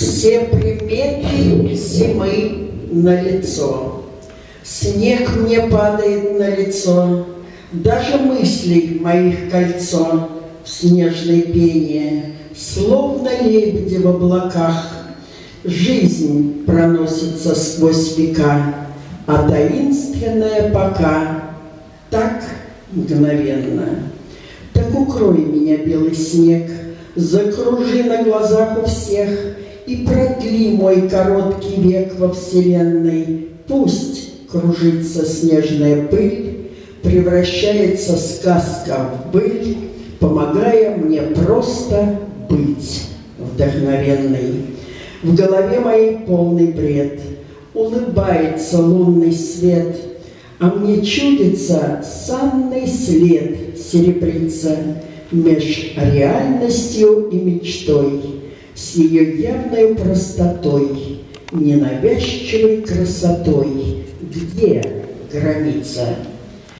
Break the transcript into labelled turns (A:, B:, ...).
A: Все приметы зимы на лицо. Снег мне падает на лицо, Даже мыслей моих кольцо В снежной пене, Словно лебеди в облаках. Жизнь проносится сквозь века, А таинственная пока так мгновенно. Так укрой меня, белый снег, Закружи на глазах у всех И продли мой короткий век во вселенной. Пусть кружится снежная пыль, Превращается сказка в быль, Помогая мне просто быть вдохновенной. В голове моей полный бред, Улыбается лунный свет, А мне чудится санный след серебрится Меж реальностью и мечтой, С ее явной простотой, Ненавязчивой красотой. Где граница